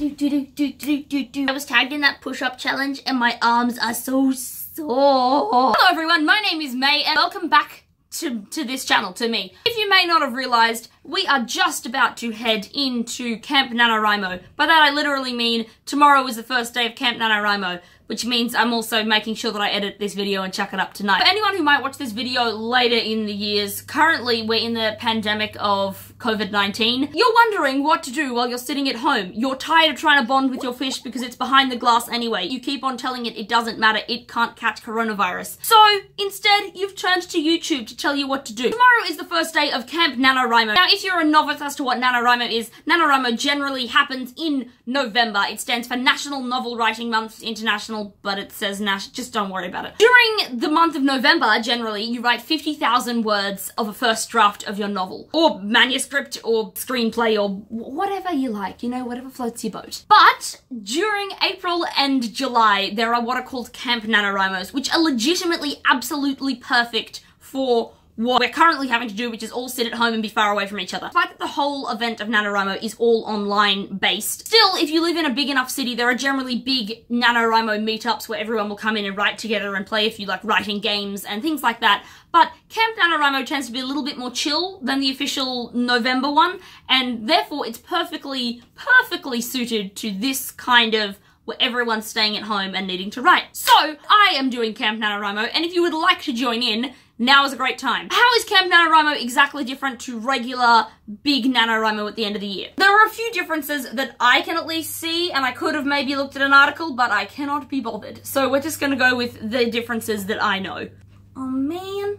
I was tagged in that push-up challenge and my arms are so sore. Hello everyone, my name is Mae and welcome back to, to this channel, to me. If you may not have realised, we are just about to head into Camp NaNoWriMo. By that I literally mean tomorrow is the first day of Camp NaNoWriMo which means I'm also making sure that I edit this video and chuck it up tonight. For anyone who might watch this video later in the years, currently we're in the pandemic of COVID-19. You're wondering what to do while you're sitting at home. You're tired of trying to bond with your fish because it's behind the glass anyway. You keep on telling it it doesn't matter, it can't catch coronavirus. So, instead, you've turned to YouTube to tell you what to do. Tomorrow is the first day of Camp NaNoWriMo. Now, if you're a novice as to what NaNoWriMo is, NaNoWriMo generally happens in November. It stands for National Novel Writing Month, International but it says Nash. Just don't worry about it. During the month of November, generally, you write 50,000 words of a first draft of your novel, or manuscript, or screenplay, or whatever you like, you know, whatever floats your boat. But during April and July, there are what are called Camp NaNoWriMos, which are legitimately absolutely perfect for what we're currently having to do, which is all sit at home and be far away from each other. The fact that the whole event of NaNoWriMo is all online based. Still, if you live in a big enough city, there are generally big NaNoWriMo meetups where everyone will come in and write together and play a few like writing games and things like that. But Camp NaNoWriMo tends to be a little bit more chill than the official November one, and therefore it's perfectly, perfectly suited to this kind of where everyone's staying at home and needing to write. So, I am doing Camp NaNoWriMo, and if you would like to join in, now is a great time. How is Camp NaNoWriMo exactly different to regular big NaNoWriMo at the end of the year? There are a few differences that I can at least see, and I could have maybe looked at an article, but I cannot be bothered. So we're just gonna go with the differences that I know. Oh man.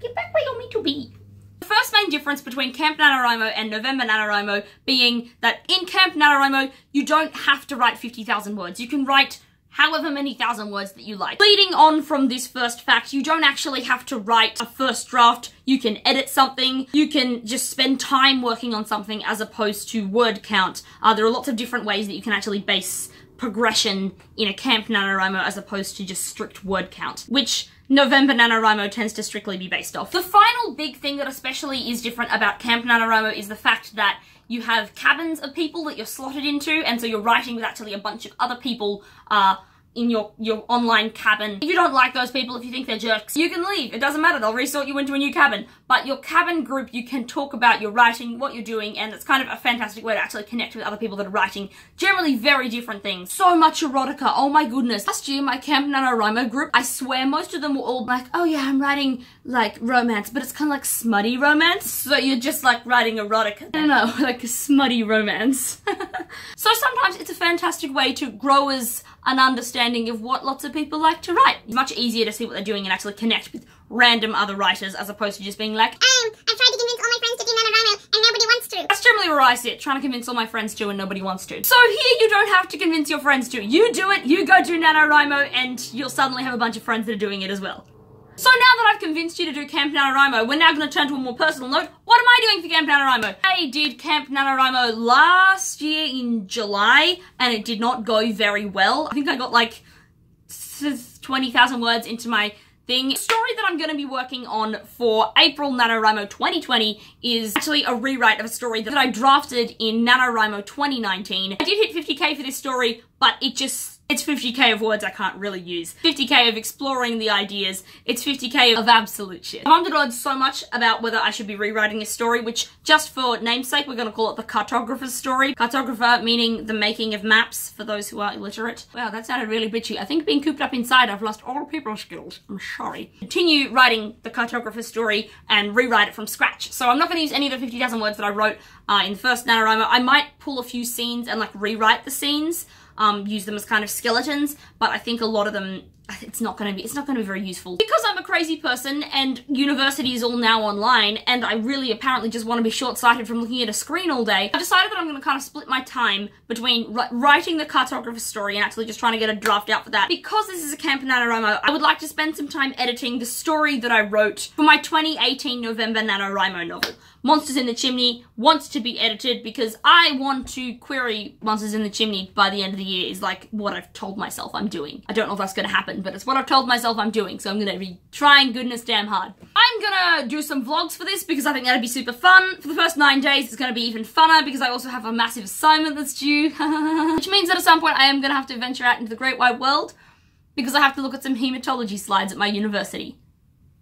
Get back where you're meant to be. The first main difference between Camp NaNoWriMo and November NaNoWriMo being that in Camp NaNoWriMo, you don't have to write 50,000 words. You can write however many thousand words that you like. Leading on from this first fact, you don't actually have to write a first draft. You can edit something. You can just spend time working on something as opposed to word count. Uh, there are lots of different ways that you can actually base progression in a Camp NaNoWriMo as opposed to just strict word count, which November NaNoWriMo tends to strictly be based off. The final big thing that especially is different about Camp NaNoWriMo is the fact that you have cabins of people that you're slotted into, and so you're writing with actually a bunch of other people uh, in your, your online cabin. If you don't like those people, if you think they're jerks, you can leave. It doesn't matter. They'll resort you into a new cabin. But your cabin group, you can talk about your writing, what you're doing, and it's kind of a fantastic way to actually connect with other people that are writing generally very different things. So much erotica. Oh my goodness. Last year, my Camp NaNoWriMo group, I swear most of them were all like, oh yeah, I'm writing like romance, but it's kind of like smutty romance. So you're just like writing erotica. I don't know, like a smutty romance. so sometimes it's a fantastic way to grow as an understanding of what lots of people like to write. It's much easier to see what they're doing and actually connect with random other writers as opposed to just being like, um, I've tried to convince all my friends to do NaNoWriMo and nobody wants to. That's generally where I sit, trying to convince all my friends to and nobody wants to. So here you don't have to convince your friends to. You do it, you go do NaNoWriMo and you'll suddenly have a bunch of friends that are doing it as well. So now that I've convinced you to do Camp NaNoWriMo, we're now going to turn to a more personal note. What am I doing for Camp NaNoWriMo? I did Camp NaNoWriMo last year in July, and it did not go very well. I think I got like 20,000 words into my thing. The story that I'm going to be working on for April NaNoWriMo 2020 is actually a rewrite of a story that I drafted in NaNoWriMo 2019. I did hit 50k for this story, but it just it's 50k of words I can't really use. 50k of exploring the ideas. It's 50k of absolute shit. I've understood so much about whether I should be rewriting a story, which just for namesake, we're going to call it the cartographer's story. Cartographer meaning the making of maps for those who are illiterate. Wow, that sounded really bitchy. I think being cooped up inside, I've lost all people skills. I'm sorry. Continue writing the cartographer's story and rewrite it from scratch. So I'm not going to use any of the 50,000 words that I wrote uh, in the first NaNoWriMo. I might pull a few scenes and like rewrite the scenes um, use them as kind of skeletons, but I think a lot of them it's not going to be it's not going to be very useful. Because i'm a crazy person and university is all now online and i really apparently just want to be short-sighted from looking at a screen all day I've decided that i'm going to kind of split my time between writing the cartographer story and actually just trying to get a draft out for that because this is a camp nanowrimo i would like to spend some time editing the story that i wrote for my 2018 november nanowrimo novel Monsters in the Chimney wants to be edited because I want to query Monsters in the Chimney by the end of the year is like what I've told myself I'm doing. I don't know if that's going to happen but it's what I've told myself I'm doing, so I'm gonna be trying goodness damn hard. I'm gonna do some vlogs for this because I think that'd be super fun. For the first nine days, it's gonna be even funner because I also have a massive assignment that's due. Which means that at some point I am gonna have to venture out into the great wide world because I have to look at some hematology slides at my university.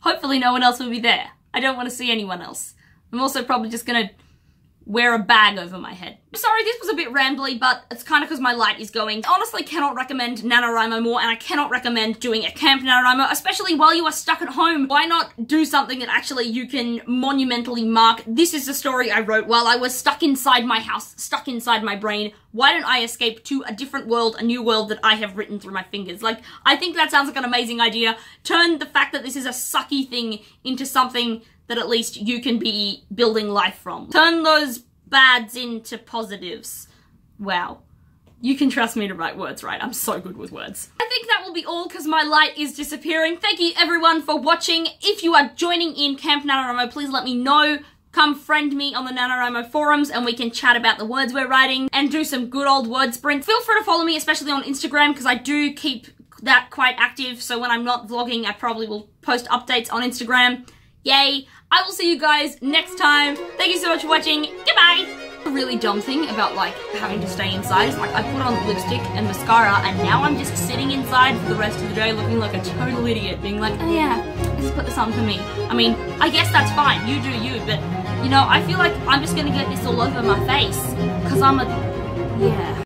Hopefully no one else will be there. I don't want to see anyone else. I'm also probably just gonna wear a bag over my head. Sorry, this was a bit rambly, but it's kind of because my light is going. Honestly cannot recommend NaNoWriMo more, and I cannot recommend doing a Camp NaNoWriMo, especially while you are stuck at home. Why not do something that actually you can monumentally mark? This is the story I wrote while I was stuck inside my house, stuck inside my brain. Why don't I escape to a different world, a new world that I have written through my fingers? Like, I think that sounds like an amazing idea. Turn the fact that this is a sucky thing into something that at least you can be building life from. Turn those bads into positives. Wow. You can trust me to write words right. I'm so good with words. I think that will be all because my light is disappearing. Thank you everyone for watching. If you are joining in Camp NaNoWriMo, please let me know. Come friend me on the NaNoWriMo forums and we can chat about the words we're writing and do some good old word sprint. Feel free to follow me, especially on Instagram, because I do keep that quite active. So when I'm not vlogging, I probably will post updates on Instagram. Yay! I will see you guys next time. Thank you so much for watching. Goodbye! The really dumb thing about like having to stay inside is like I put on lipstick and mascara and now I'm just sitting inside for the rest of the day looking like a total idiot being like, oh yeah, let's put this on for me. I mean, I guess that's fine, you do you, but you know, I feel like I'm just gonna get this all over my face because I'm a, yeah.